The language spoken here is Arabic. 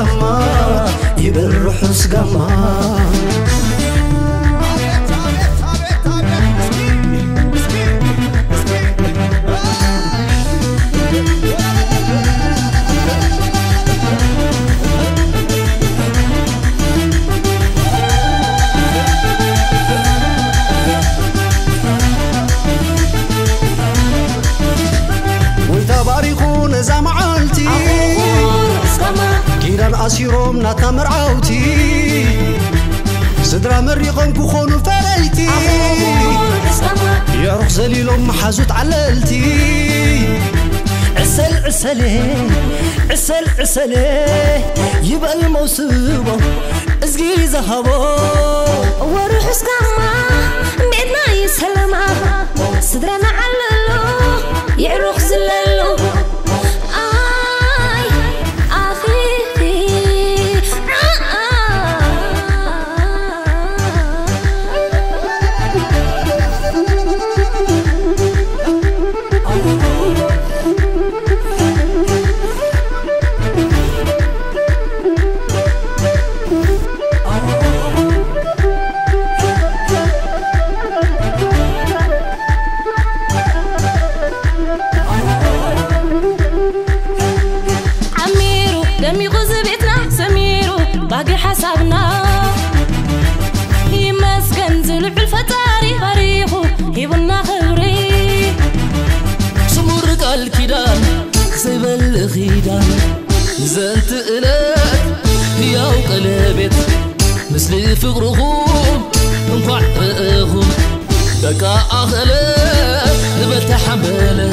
سقما يبرح سقما ناتا مرعوتي سدرا مريقهم كخونو فريتي يا روح زليلهم محازوت عللتي عسل عسلي عسل عسلي يبقى الموسوبة أزقي ذهبو وروح اسكما بيتنا يسلما صدرنا باقي حسابنا. يمسكن زلع الفتاري غريخو يبنا خبري سمر قال كيدان سيبل خيدان زنت إلك ياو قلبت مثل فقرهم انقع رأخهم بكا أخلق بتحمله